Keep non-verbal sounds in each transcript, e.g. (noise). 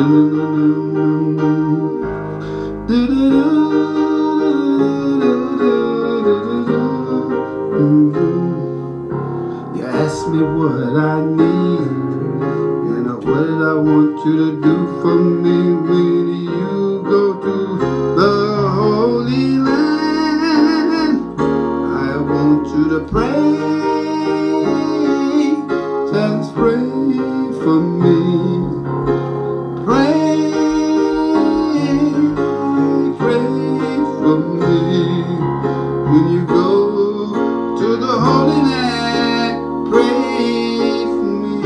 (laughs) You ask me what I need and what I want you to do for me when you go to the Holy Land. I want you to pray, just pray for me. you go to the Holy Land, pray for me.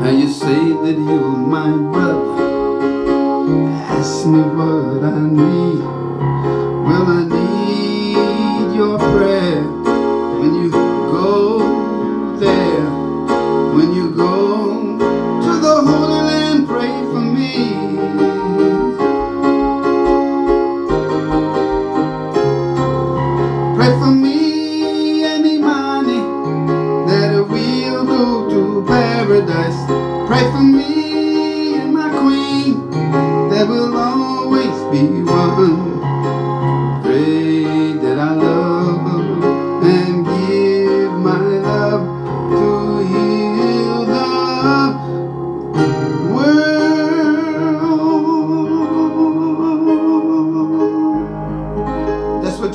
Now you say that you're my brother, ask me what I need. Well, I need. Pray for me and money that we'll go to paradise. Pray for me and my queen that we'll always be one.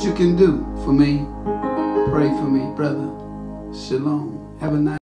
You can do for me. Pray for me, brother. Shalom. Have a nice